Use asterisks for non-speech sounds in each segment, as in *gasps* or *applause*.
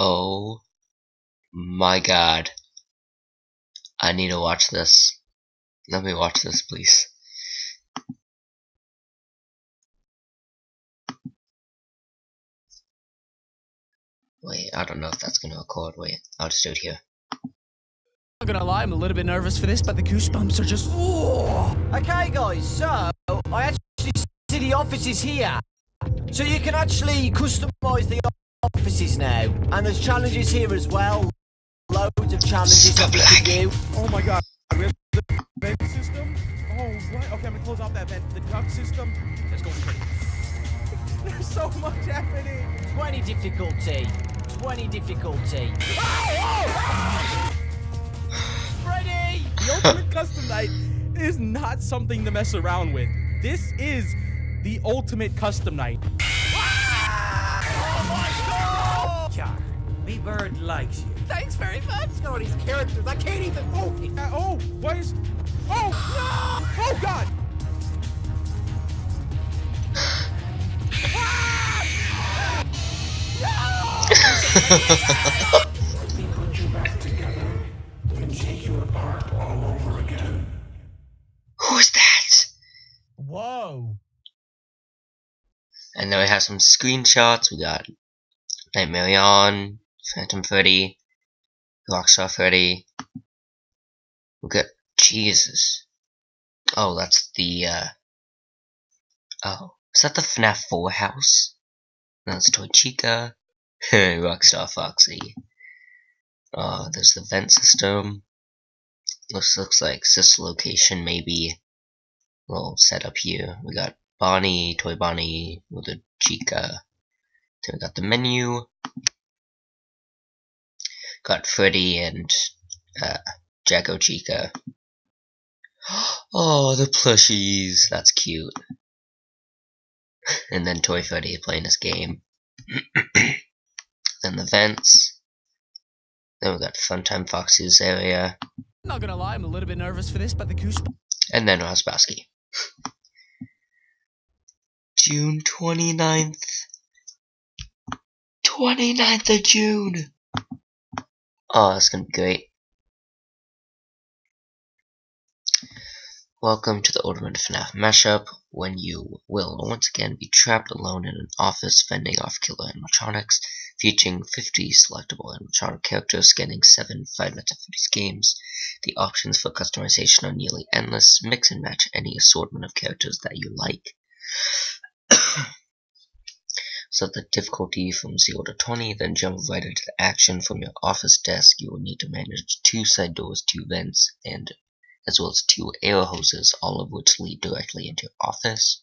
Oh my god. I need to watch this. Let me watch this, please. Wait, I don't know if that's gonna record. Wait, I'll just do it here. Not gonna lie, I'm a little bit nervous for this, but the goosebumps are just. Ooh. Okay, guys, so I actually see the offices here. So you can actually customize the offices now. And there's challenges here as well. Loads of challenges Stop that you do. Oh my god. We have the vent system? Oh, right. Okay, I'm gonna close off that vent. The duct system. Let's go. *laughs* There's so much happening. 20 difficulty. 20 difficulty. Ready? The *laughs* ultimate custom night is not something to mess around with. This is the ultimate custom night. Ah! Oh Char, me bird likes you. Thanks very much. Some of these characters, I can't even focus. Uh, oh, why is. Oh! No! Oh god! We put you back together, then take you apart all over again. Who's that? Whoa. And then we have some screenshots. We got Nightmarionne, Phantom Freddy, Rockstar Freddy. We got Jesus. Oh, that's the uh Oh, is that the FNAF 4 house? That's Toy Chica. *laughs* Rockstar Foxy. Uh, there's the vent system. This looks like this location maybe. We'll set up here. We got Bonnie, Toy Bonnie with a Chica. Then we got the menu. Got Freddy and uh, Jack-O-Chica. *gasps* Oh, the plushies. That's cute. and then Toy Freddy playing his game. *clears throat* then the vents. Then we got Funtime Foxy's area. Not gonna lie, I'm a little bit nervous for this, but the goosebumps. And then Rosbowski. *laughs* June 29th. 29th of June. Oh, that's gonna be great. Welcome to the Ultimate FNAF mashup, when you will once again be trapped alone in an office fending off killer animatronics, featuring 50 selectable animatronic characters scanning 7 Five Nights at Freddy's games. The options for customization are nearly endless. Mix and match any assortment of characters that you like. The difficulty from 0 to 20, then jump right into the action. From your office desk, you will need to manage two side doors, two vents, and as well as two air hoses, all of which lead directly into your office.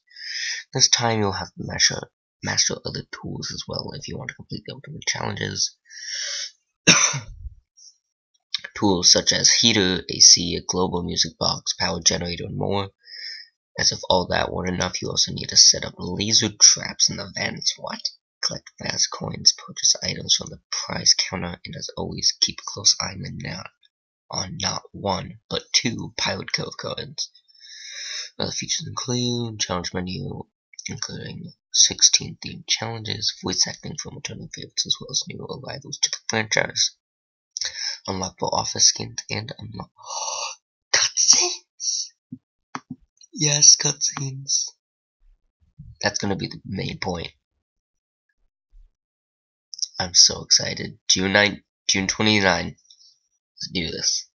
This time you'll have to measure, master other tools as well if you want to complete the ultimate challenges. *coughs* tools such as heater, AC, a global music box, power generator, and more. As if all that weren't enough, you also need to set up laser traps in the vents. What? Collect Faz-Coins, purchase items from the prize counter, and as always, keep a close eye on not on not one, but two Pirate Cove coins. Other features include challenge menu, including 16 themed challenges, voice acting from returning favorites, as well as new arrivals to the franchise. Unlockable office skins and unlock cutscenes. Yes, cutscenes. That's gonna be the main point. I'm so excited. June 9, June 29. Let's do this.